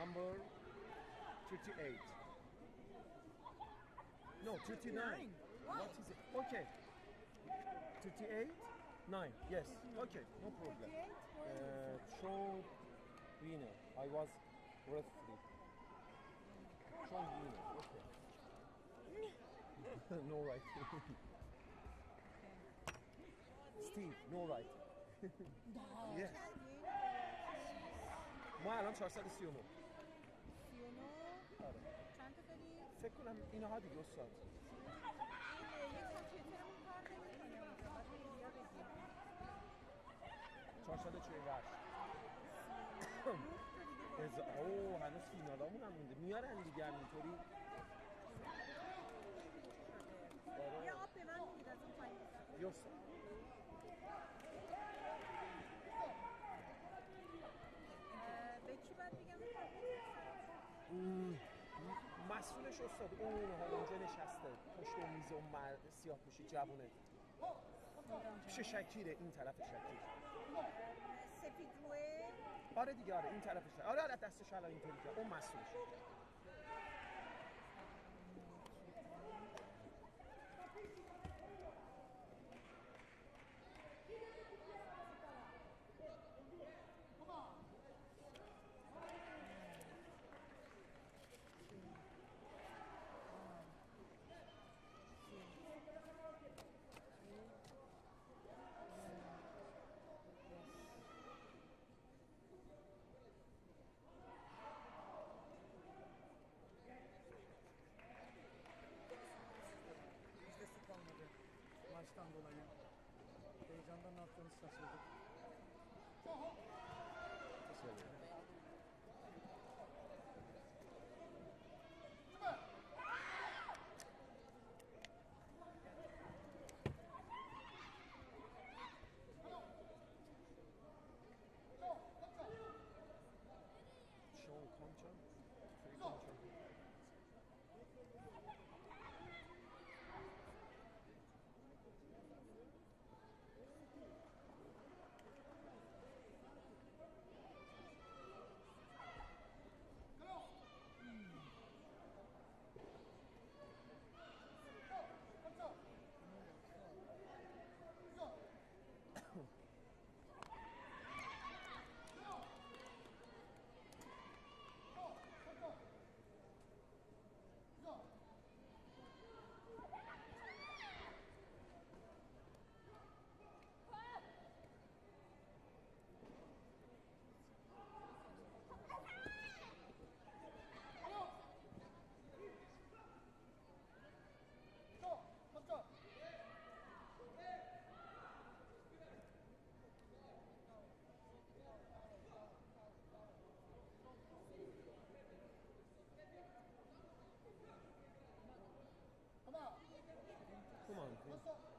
number 38. No, 39. What is it? Okay. 38? 9. Yes. Okay, no problem. 38? Uh, show winner. I was referee. Show winner. Okay. no right. Steve, no right. yes. ما الان 439 39 آره. چند تا داری؟ فکر کنم اینها دیگه استاد. این یک کامپیوترمون کار نمی‌کنه اونجا باید اینجا بگیم 448 نه تا دیگه از اوه هنوز فینالامون هم مونده. میارن دیگه همینطوری. یه آب به من می‌دید از اون پایین. یه مسئولش استاد اون ها اونجا نشسته پشت اون میز اون مرد سیاه پوشی جوونه. پیش شکیره این طرف شکیر سفید روه. آره دیگه آره این طرفش آره آره دستش الان اینطوری کرد اون مسئولش. Dolayı. Heyecandan ne yaptığımızı şaşırdık. Teşekkür ederim. 떴어.